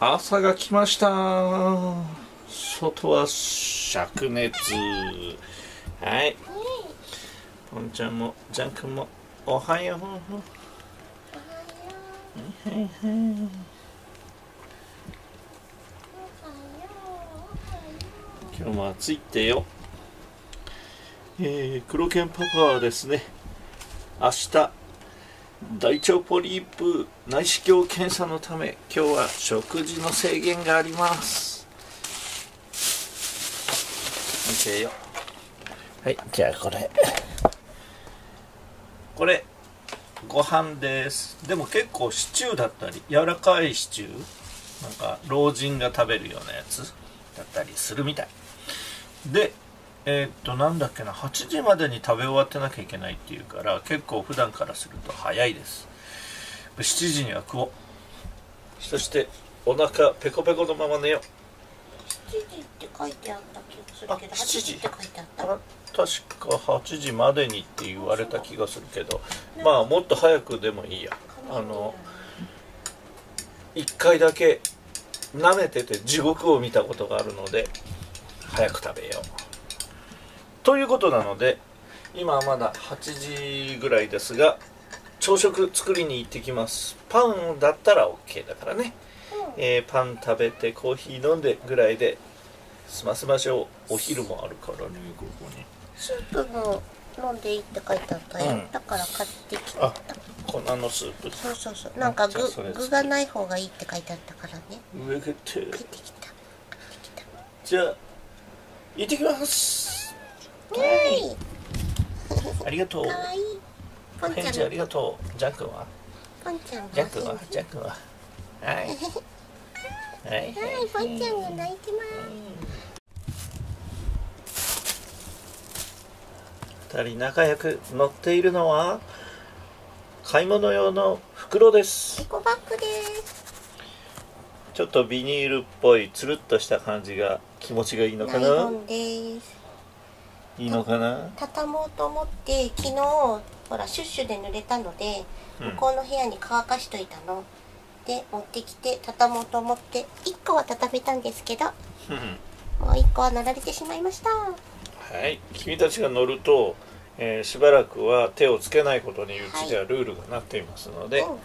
朝が来ました。外は灼熱。はい。ポンちゃんもジャン君もおはよう。はいはい。今日も暑いってよ。えー、黒犬パパはですね明日大腸ポリープ内視鏡検査のため今日は食事の制限があります。見てよ。はいじゃあこれ。これご飯です。でも結構シチューだったり柔らかいシチューなんか老人が食べるようなやつだったりするみたい。でえー、っとなんだっけな。8時までに食べ終わってなきゃいけないっていうから結構普段からすると早いです。7時には食おう。そしてお腹ペコペコのまま寝よう。7時って書いてあった気がするけど8時。って書いてあった。確か8時までにって言われた気がするけどまあもっと早くでもいいや。あの1回だけ舐めてて地獄を見たことがあるので早く食べようということなので今はまだ8時ぐらいですが朝食作りに行ってきます。パンだったら OK だからね、うん、えー、パン食べてコーヒー飲んでぐらいで済ませましょう。お昼もあるからねここに。スープも飲んでいいって書いてあったよ、うん、だから買ってきた。粉のスープ。そうそうそう。なんか具具がない方がいいって書いてあったからね。上げて。帰ってきた。じゃあ行ってきますありがとう。ポンちゃんありがとう。ジャックは？ポンちゃんジャックは？ジャックは？はい。はい。はい、ポンちゃんが泣い。てます。二人仲良く乗ってい。るのは買い。物用の袋です。エコバッグです。ちょっとビニールっぽい。つるっとした感じが気持ちがい。い。のかな。いいのかな？畳もうと思って昨日ほらシュッシュで濡れたので、向こうの部屋に乾かしといたの。で持ってきて畳もうと思って1個は畳めたんですけど、もう1個は乗られてしまいました。はい。君たちが乗ると、えー、しばらくは手をつけないことにうちではルールがなっていますので、はいうん、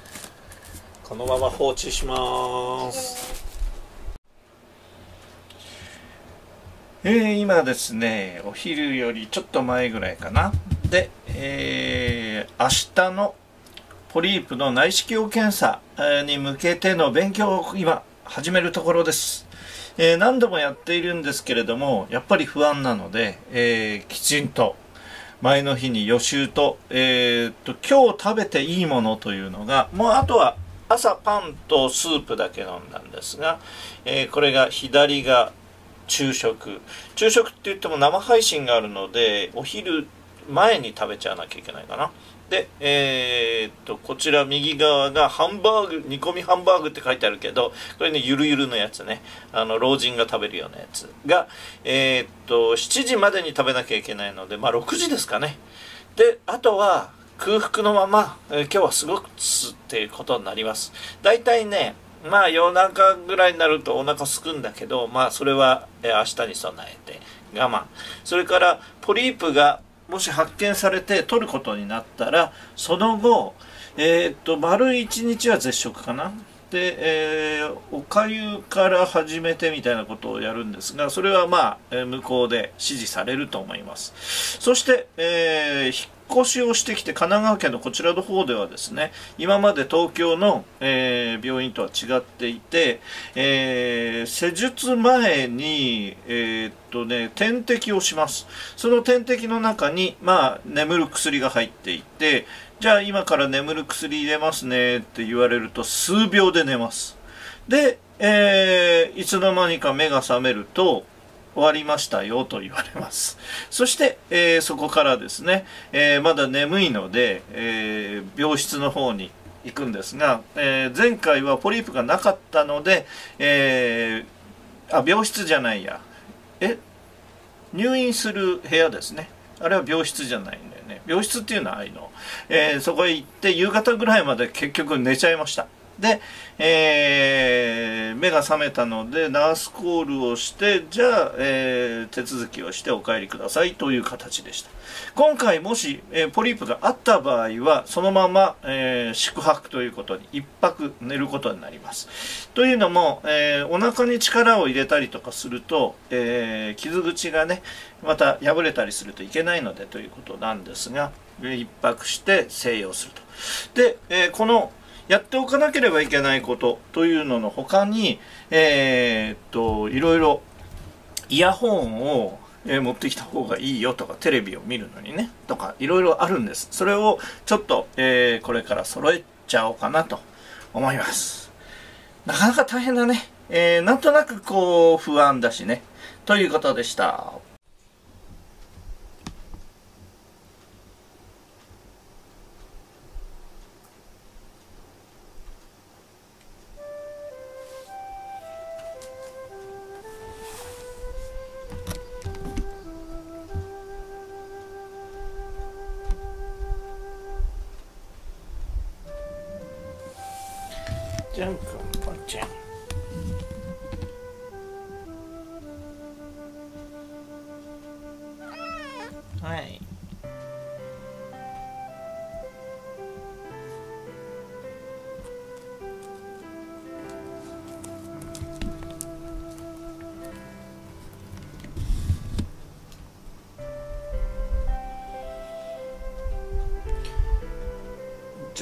このまま放置します、えー、今ですねお昼よりちょっと前ぐらいかな。で、えー、明日のポリープの内視鏡検査に向けての勉強を今始めるところです、えー、何度もやっているんですけれどもやっぱり不安なので、えー、きちんと前の日に予習と,、えー、っと今日食べていいものというのがもうあとは朝パンとスープだけ飲んだんですが、えー、これが左が昼食。昼食って言っても生配信があるのでお昼前に食べちゃわなきゃいけないかな。でえー、っとこちら右側がハンバーグ煮込みハンバーグって書いてあるけどこれねゆるゆるのやつね。あの老人が食べるようなやつ。がえー、っと7時までに食べなきゃいけないのでまあ6時ですかね。であとは空腹のまま、えー、今日は過ごくすっていうことになります。大体ねまあ夜中ぐらいになるとお腹すくんだけど、まあそれは明日に備えて我慢。それからポリープがもし発見されて取ることになったら、その後、えー、っと、丸1日は絶食かな？で、えー、おかゆから始めてみたいなことをやるんですが、それはまあ、向こうで指示されると思います。そして、えー、越しをしてきて神奈川県のこちらの方ではですね今まで東京の、えー、病院とは違っていて、えー、施術前に、えー、っとね点滴をしますその点滴の中にまあ眠る薬が入っていてじゃあ今から眠る薬入れますねって言われると数秒で寝ますで、えー、いつの間にか目が覚めると終わりましたよと言われます。そして、えー、そこからですね、えー、まだ眠いので、えー、病室の方に行くんですが、え前回はポリープがなかったので、えあ、病室じゃないや。え入院する部屋ですね。あれは病室じゃないんだよね。病室っていうのはああいうの。えそこへ行って夕方ぐらいまで結局寝ちゃいました。で、えー、目が覚めたのでナースコールをしてじゃあ、えー、手続きをしてお帰りくださいという形でした。今回もし、えー、ポリープがあった場合はそのまま、えー、宿泊ということに1泊寝ることになります。というのも、えー、お腹に力を入れたりとかすると、えー、傷口がねまた破れたりするといけないのでということなんですが1泊して静養すると。で、えー、このやっておかなければいけないことというのの他に、えー、っと、いろいろイヤホンを、え、持ってきた方がいいよとか、テレビを見るのにね、とか、いろいろあるんです。それをちょっと、えー、これから揃えちゃおうかなと思います。なかなか大変だね。えー、なんとなくこう、不安だしね。ということでした。じゃんかんぽんちゃん。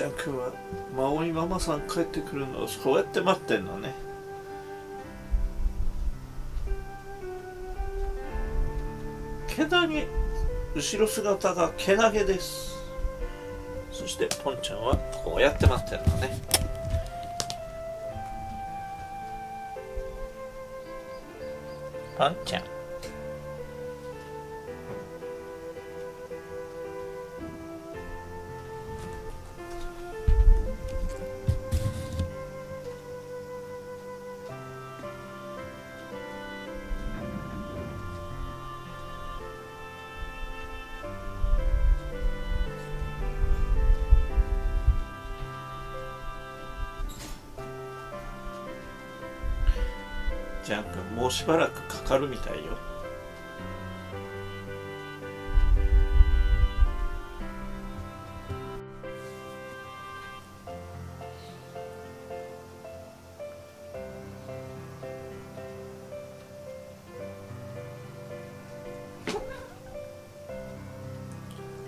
ジャン君はマオイママさん帰ってくるのをそうやって待ってんのね。けなげ後ろ姿がけなげです。そしてポンちゃんはこうやって待ってるのね。ポンちゃん。ジャン君もうしばらくかかるみたいよ。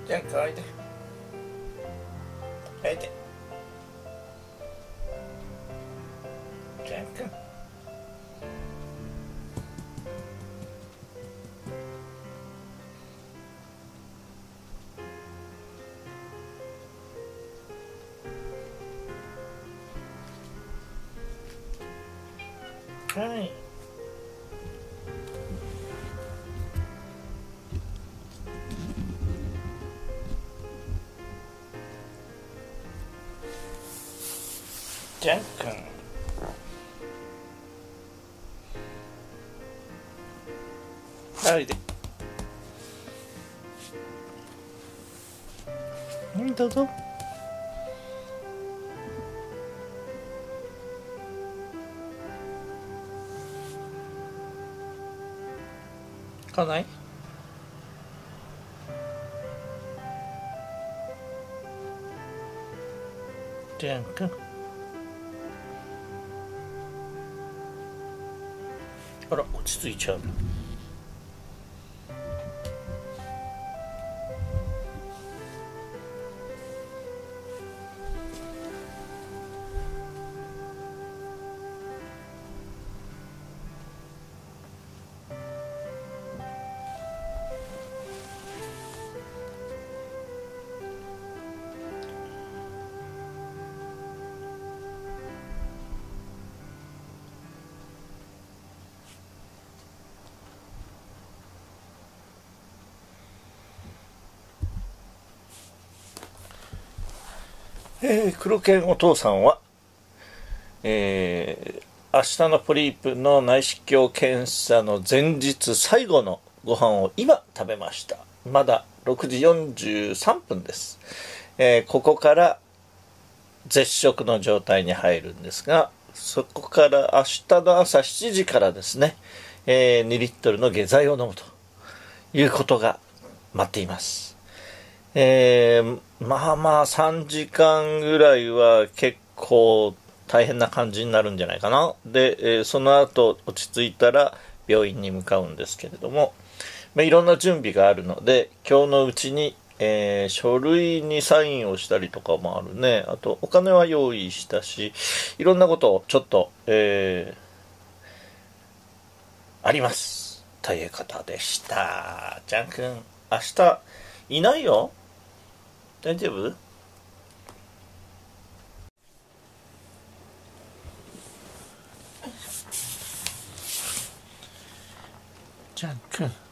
ジャン君おいでおいではい。ジャン。君はい。でうんどうぞかない？ジャン君あら落ち着いちゃう。えー、黒犬お父さんは、えー、明日のポリープの内視鏡検査の前日最後のご飯を今食べました。まだ6時43分です。えー、ここから絶食の状態に入るんですがそこから明日の朝7時からですね、えー、2リットルの下剤を飲むということが待っています。えー、まあまあ3時間ぐらいは結構大変な感じになるんじゃないかな。で、えー、その後落ち着いたら病院に向かうんですけれども、まあ、いろんな準備があるので、今日のうちに、えー、書類にサインをしたりとかもあるね。あと、お金は用意したし、いろんなことをちょっと、えー、あります。ということでした。ジャン君、明日、いないよ？大丈夫ジャン君。